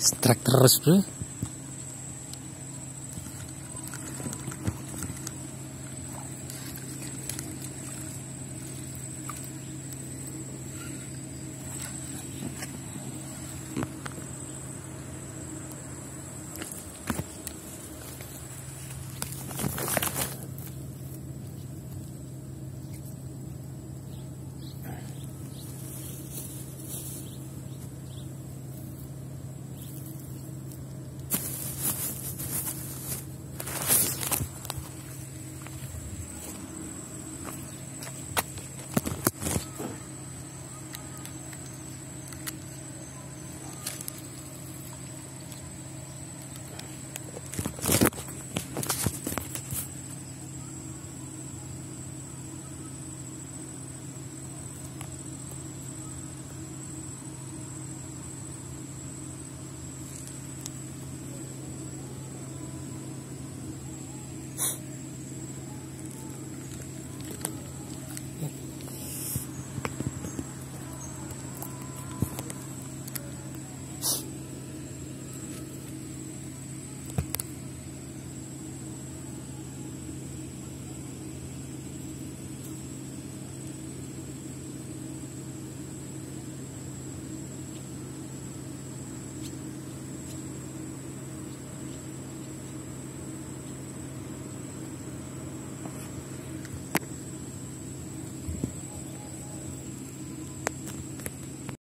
Strike terus bro.